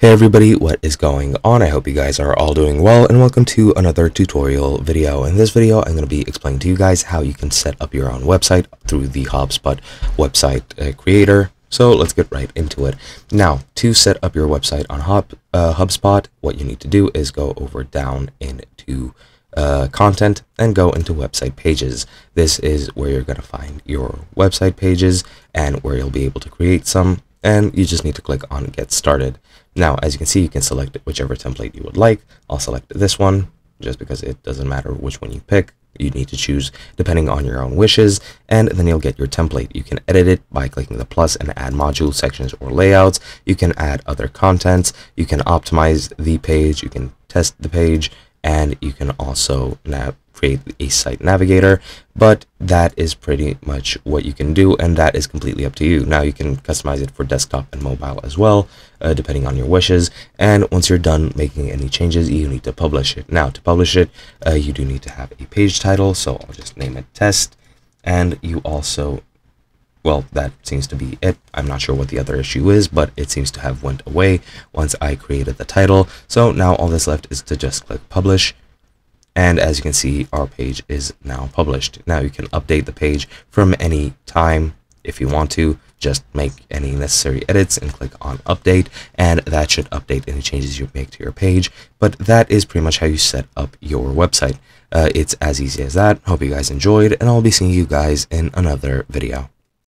Hey everybody, what is going on? I hope you guys are all doing well and welcome to another tutorial video. In this video, I'm going to be explaining to you guys how you can set up your own website through the HubSpot website uh, creator. So let's get right into it. Now, to set up your website on Hub, uh, HubSpot, what you need to do is go over down into uh, content and go into website pages. This is where you're going to find your website pages and where you'll be able to create some and you just need to click on get started. Now, as you can see, you can select whichever template you would like. I'll select this one just because it doesn't matter which one you pick. You need to choose depending on your own wishes, and then you'll get your template. You can edit it by clicking the plus and add module sections or layouts. You can add other contents. You can optimize the page. You can test the page, and you can also now create a site navigator but that is pretty much what you can do and that is completely up to you now you can customize it for desktop and mobile as well uh, depending on your wishes and once you're done making any changes you need to publish it now to publish it uh, you do need to have a page title so i'll just name it test and you also well, that seems to be it. I'm not sure what the other issue is, but it seems to have went away once I created the title. So now all that's left is to just click publish. And as you can see, our page is now published. Now you can update the page from any time if you want to. Just make any necessary edits and click on update and that should update any changes you make to your page. But that is pretty much how you set up your website. Uh, it's as easy as that. Hope you guys enjoyed and I'll be seeing you guys in another video.